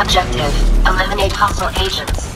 Objective. Eliminate hostile agents.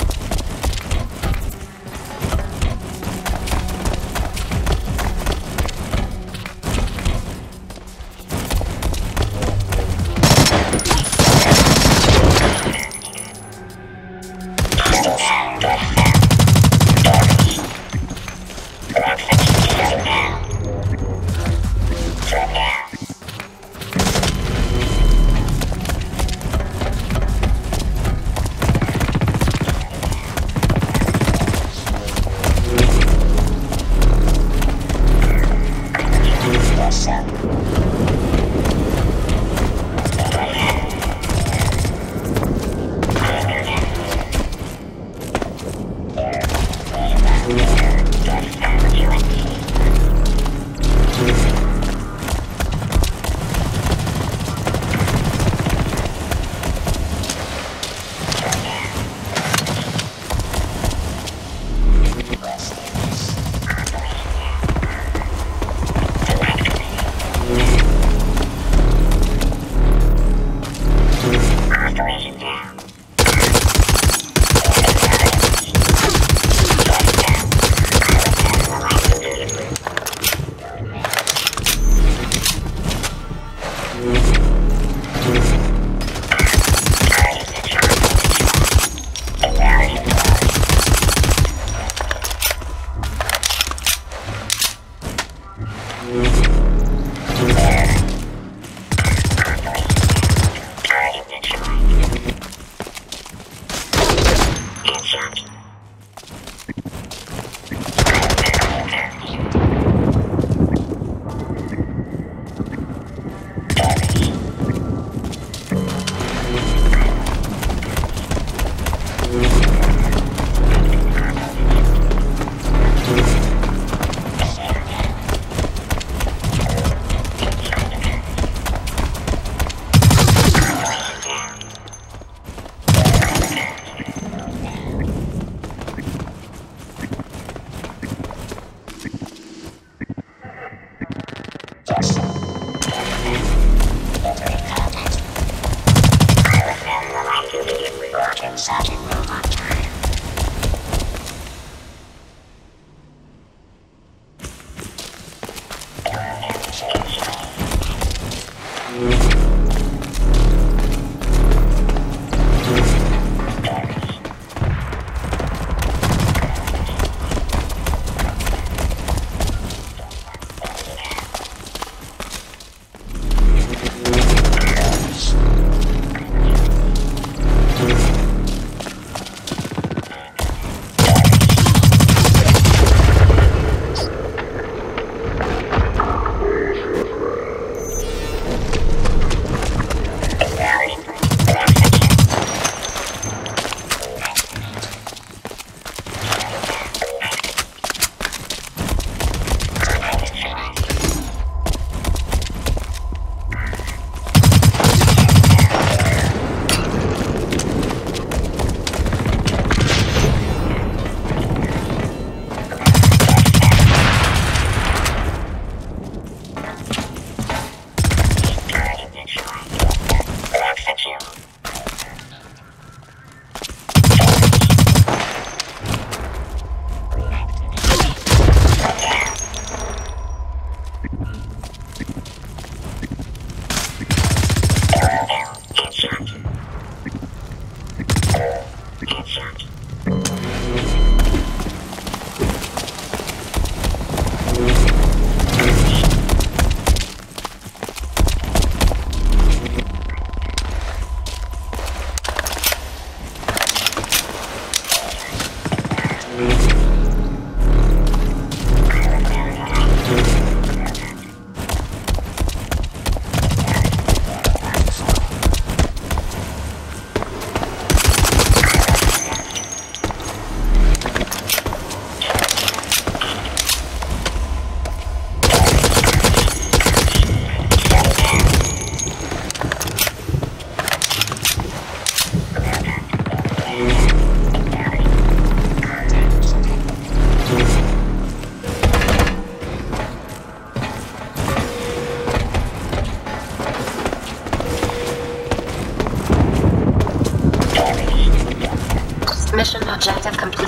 up. exotic robot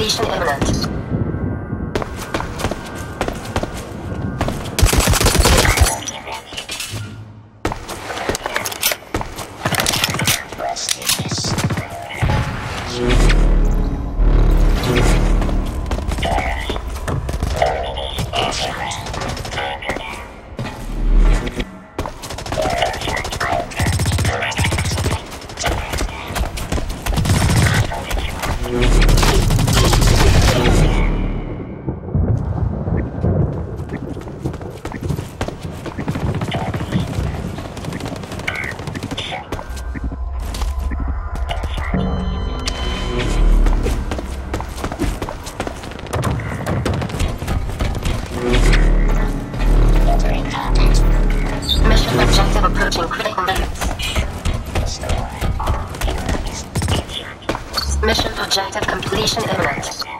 completion imminent. Completion imminent.